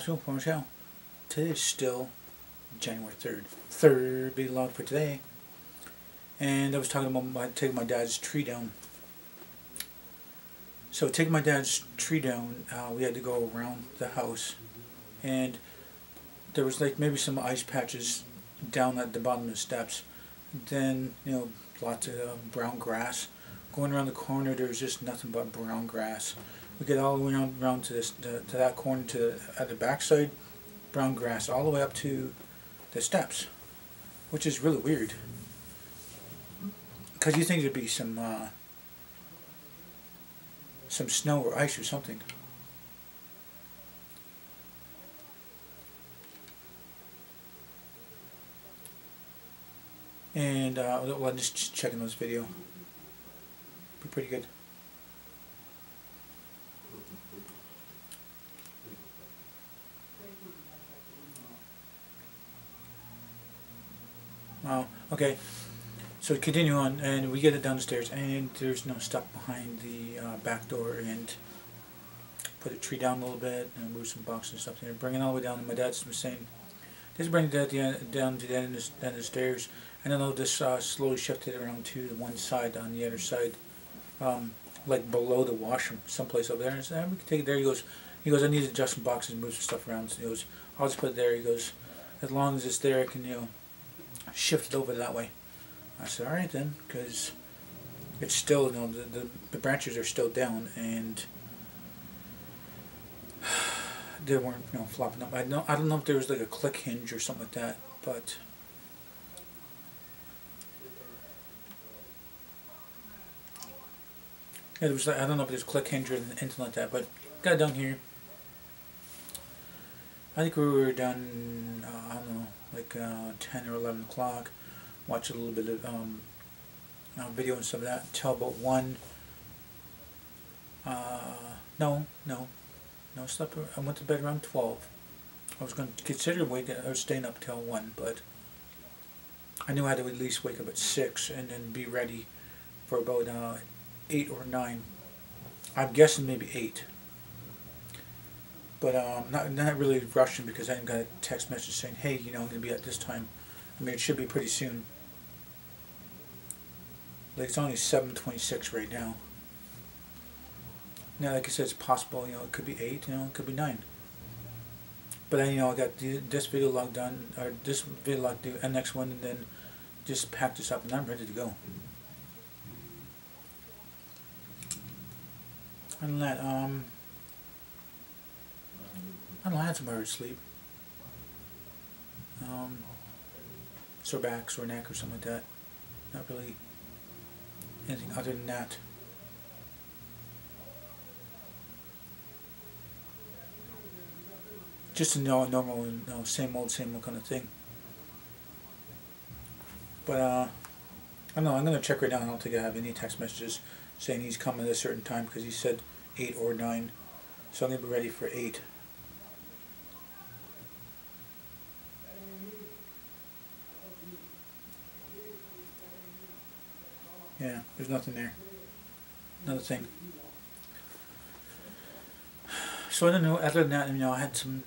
From Michelle. Today is still January 3rd. Third big long for today. And I was talking about my, taking my dad's tree down. So taking my dad's tree down, uh, we had to go around the house. And there was like maybe some ice patches down at the bottom of the steps. Then, you know, lots of uh, brown grass. Going around the corner, there was just nothing but brown grass. We get all the way around, around to this to, to that corner to at the backside, brown grass all the way up to the steps, which is really weird. Because you think there'd be some uh, some snow or ice or something. And uh, well, I'm just checking this video. Be pretty good. Okay. So continue on, and we get it down the stairs, and there's no stuff behind the uh, back door, and put the tree down a little bit, and move some boxes and stuff there. Bring it all the way down, and my dad was saying, just bring it down, down to the end of the, end of the stairs, and then I'll just uh, slowly shift it around to the one side on the other side, um, like below the washroom, someplace over there. And said, we can take it there. He goes, he goes, I need to adjust some boxes and move some stuff around. So he goes, I'll just put it there. He goes, as long as it's there, I can, you know, shift it over that way. I said, all right then, because it's still, you know, the, the, the branches are still down and they weren't, you know, flopping up. I don't, I don't know if there was like a click hinge or something like that, but it was like, I don't know if there's click hinge or anything like that, but got down here. I think we were done, uh, I don't know, like uh, 10 or 11 o'clock. Watch a little bit of um, uh, video and stuff of that until about 1. Uh, no, no, no, slept, I went to bed around 12. I was going to consider waking, I was staying up till 1, but I knew I had to at least wake up at 6 and then be ready for about uh, 8 or 9. I'm guessing maybe 8. But um, not not really rushing because I got a text message saying, hey, you know, I'm to be at this time. I mean, it should be pretty soon. Like, it's only 7.26 right now. Now, like I said, it's possible, you know, it could be 8, you know, it could be 9. But then, you know, I got this video log done, or this video log due, and next one, and then just pack this up, and I'm ready to go. And that, um... I don't had some hard sleep. Um, sore back, sore neck, or something like that. Not really anything other than that. Just a normal, you know, same old, same old kind of thing. But, uh, I don't know, I'm going to check right now. I don't think I have any text messages saying he's coming at a certain time because he said 8 or 9. So I'm going to be ready for 8. Yeah, there's nothing there. Another thing. So I don't know. Other than that, you know, I had some.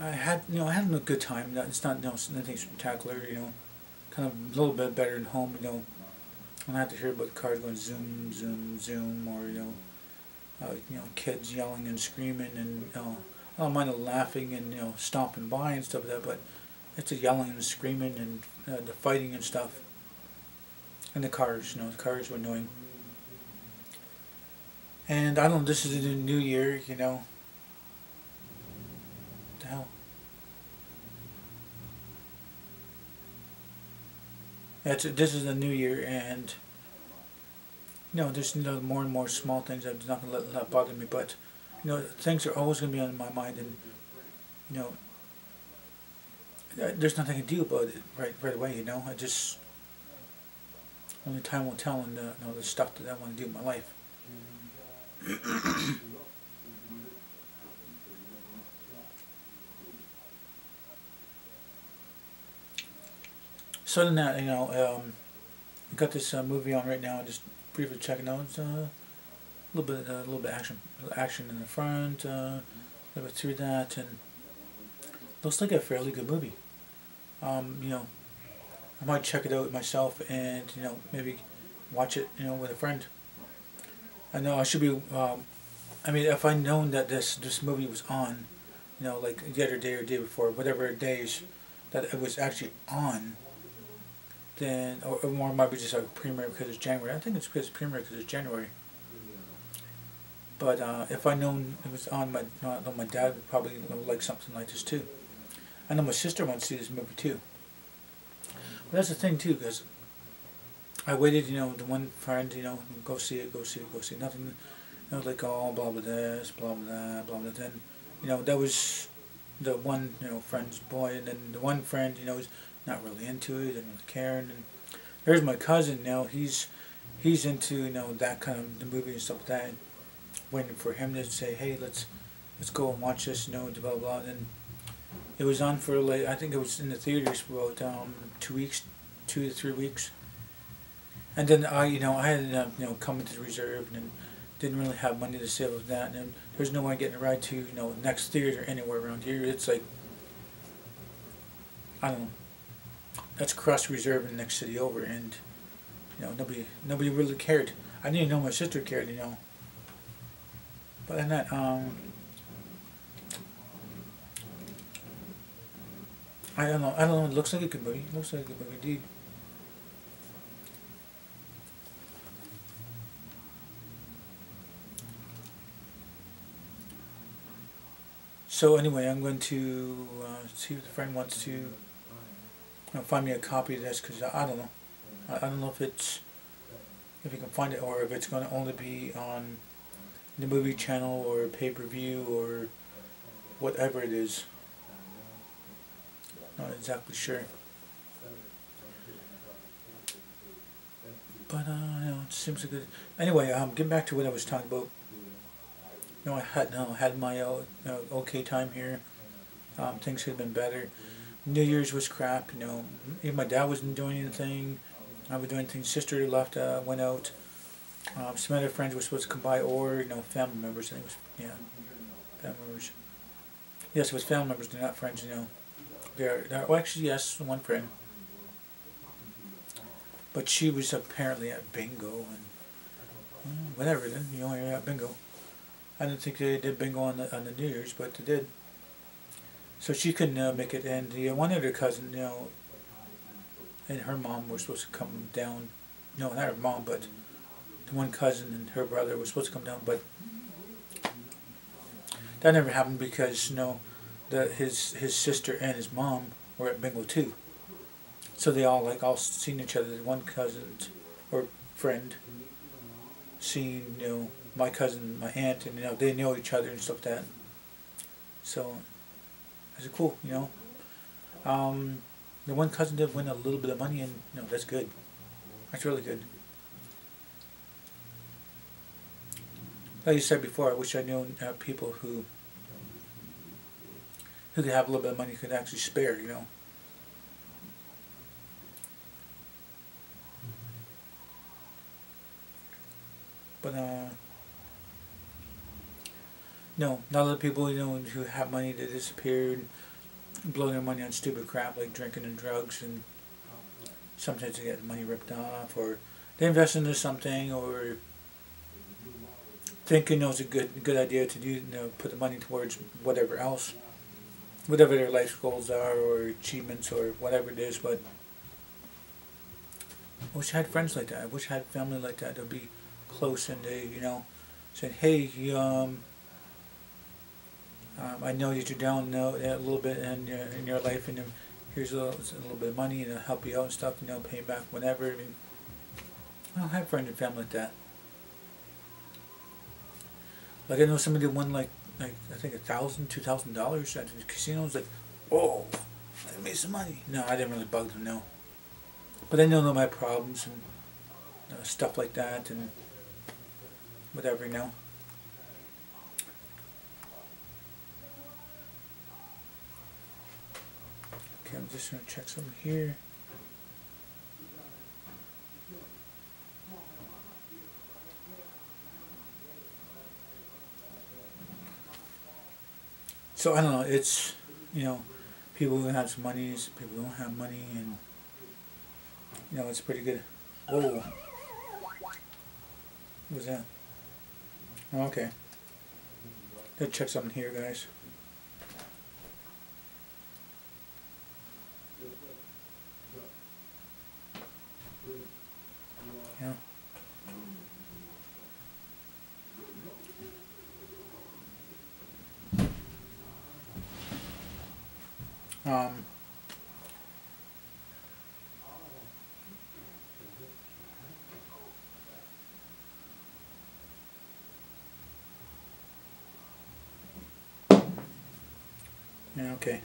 I had, you know, I had a good time. It's not, you know, nothing spectacular. You know, kind of a little bit better than home. You know, I don't have to hear about the cars going zoom, zoom, zoom, or you know, uh, you know, kids yelling and screaming, and you know, I don't mind the laughing and you know, stomping by and stuff like that. But it's the yelling and screaming and uh, the fighting and stuff. And the cars, you know, the cars were annoying. And I don't know, this is a new year, you know. What the hell? It's, this is the new year and you know, there's you know, more and more small things that's not to let bother me, but you know, things are always going to be on my mind and you know, uh, there's nothing I can do about it right right away, you know. I just only time will tell and uh, know, the stuff that I want to do in my life. so than that, you know, um, we got this uh, movie on right now. Just briefly checking out. It's uh, a little bit, uh, a little bit action, action in the front. Uh, a little bit through that, and looks like a fairly good movie. Um, you know, I might check it out myself and you know maybe watch it you know with a friend. I know I should be. Um, I mean, if I'd known that this this movie was on, you know, like the other day or day before, whatever days that it was actually on, then or, or might be just a premiere because it's January. I think it's because premiere because it's January. But uh, if I known it was on, my my dad would probably like something like this too. I know my sister wants to see this movie too. That's the thing too, because I waited, you know, the one friend, you know, go see it, go see it, go see it. Nothing, you know, like oh blah blah this, blah blah that, blah blah. Then, you know, that was the one, you know, friend's boy, and then the one friend, you know, is not really into it, and caring. And there's my cousin now. He's he's into you know that kind of the movie and stuff like that waiting for him to say, hey, let's let's go and watch this, you know, blah blah. blah. And it was on for like I think it was in the theaters for about um, two weeks, two to three weeks. And then I, you know, I ended up, you know, coming to the reserve and didn't really have money to save with that. And there's no way getting a ride to, you know, next theater anywhere around here. It's like, I don't know. That's cross reserve in the next city over, and you know, nobody, nobody really cared. I didn't know my sister cared, you know. But then that, um, I don't know. I don't know. It looks like a good movie. It looks like a good movie indeed. So anyway, I'm going to uh, see if the friend wants to you know, find me a copy of this because I, don't know. I, don't know if it's if you can find it or if it's going to only be on the movie channel or pay-per-view or whatever it is. Not exactly sure. But, uh, you know, it seems a good... Anyway, um, getting back to what I was talking about. You know, I had, know, had my uh, okay time here. Um, things could have been better. New Year's was crap, you know. Even my dad wasn't doing anything. I was doing things. Sister left, uh, went out. Um, some other friends were supposed to come by, or you know, family members. I think it was yeah, family members. Yes, it was family members. They're not friends. You know, they're well, actually yes, one friend. But she was apparently at bingo and whatever. Then you know, you're at bingo. I didn't think they did bingo on the on the New Year's, but they did. So she couldn't uh, make it, and the one other cousin, you know, and her mom were supposed to come down. No, not her mom, but the one cousin and her brother were supposed to come down, but that never happened because you know, the his his sister and his mom were at bingo too. So they all like all seen each other. One cousin or friend seen you know my cousin, my aunt, and you know they know each other and stuff like that. So I said, cool, you know. Um, the one cousin did win a little bit of money, and you know that's good. That's really good. like you said before, I wish I knew uh, people who who could have a little bit of money could actually spare, you know. But uh, no, not a lot of people you know who have money that disappeared, blow their money on stupid crap like drinking and drugs, and sometimes they get money ripped off, or they invest into something, or thinking it was a good good idea to do you know put the money towards whatever else, whatever their life goals are or achievements or whatever it is. But I wish I had friends like that. I wish I had family like that. They'd be close and they you know said, hey, um, um, I know that you're down a little bit in your, in your life and here's a little, a little bit of money and help you out and stuff, you know, pay back whenever. I mean, I don't have friends and family like that. Like I know somebody won like like I think a thousand, two thousand dollars at the casino. It's like, whoa, I made some money. No, I didn't really bug them, no. But they know my problems and uh, stuff like that and whatever, you know. Okay, I'm just gonna check something here. So I don't know. It's you know, people who have some money, people who don't have money, and you know it's pretty good. Whoa, what was that? Oh, okay. Let's check something here, guys. Yeah. Um, yeah, okay.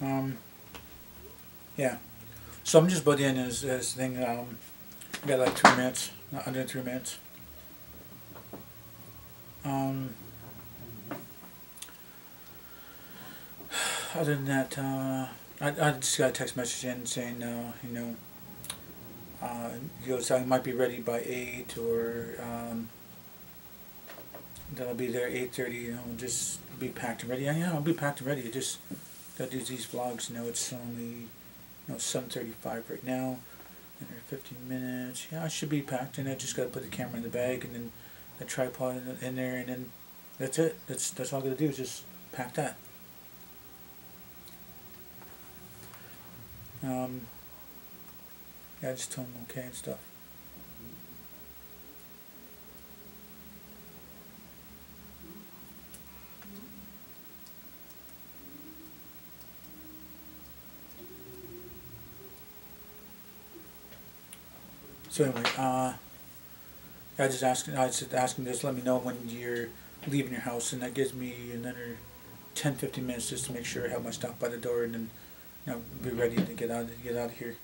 Um, yeah. So I'm just putting in this, this thing, um, I got like two minutes, not under three minutes. Um, other than that, uh, I, I just got a text message in saying, uh, you know, uh, he goes, I might be ready by 8 or um, that I'll be there 8.30, you know, just be packed and ready. Yeah, yeah, I'll be packed and ready. Just to do these vlogs, you know, it's only, you know, 7.35 right now, and there 15 minutes. Yeah, I should be packed, and I just got to put the camera in the bag and then the tripod in, in there, and then that's it. That's, that's all I got to do is just pack that. Um, yeah, I just told him okay and stuff. So anyway, uh, I just asked, I just him just let me know when you're leaving your house, and that gives me another 10, 15 minutes just to make sure I have my stuff by the door, and then you know be ready to get out get out of here.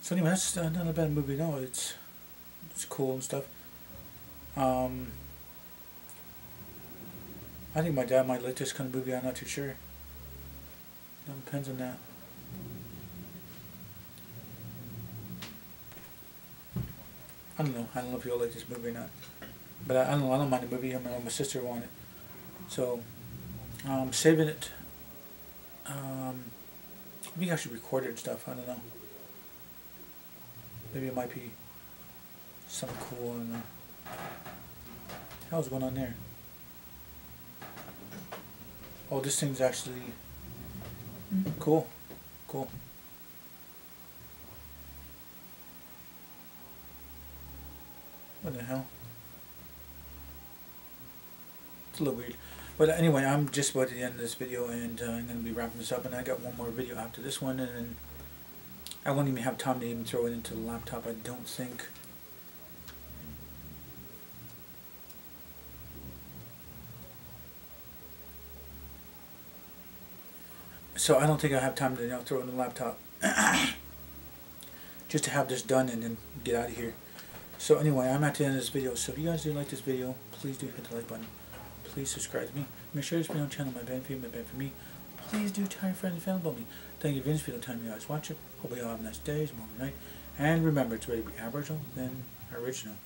So anyway, that's uh, not a bad movie. No, it's it's cool and stuff. Um, I think my dad might like this kind of movie. I'm not too sure. It depends on that. I don't know. I don't know if you'll like this movie or not. But I, I don't know. I don't mind the movie. I know my sister wanted it. So, um, saving it. Um, maybe I should record it and stuff. I don't know. Maybe it might be something cool. I don't know. How's going on there? Oh, this thing's actually cool. Cool. What the hell? It's a little weird. But anyway, I'm just about at the end of this video and uh, I'm going to be wrapping this up and I got one more video after this one and then I won't even have time to even throw it into the laptop, I don't think. So I don't think I have time to you know, throw it in the laptop. Just to have this done and then get out of here. So anyway, I'm at the end of this video. So if you guys do like this video, please do hit the like button. Please subscribe to me. Make sure this video on channel, my band for you, my band for me. Please do tell your friends and family about me. Thank you for the time you guys watch it. Hope you all have a nice day, tomorrow night. And remember, it's better to be Aboriginal than original.